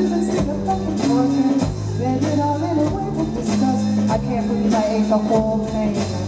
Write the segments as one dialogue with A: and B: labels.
A: Driven to the fucking it all in a way to disgust. I can't believe I ate the whole thing.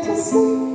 A: To sleep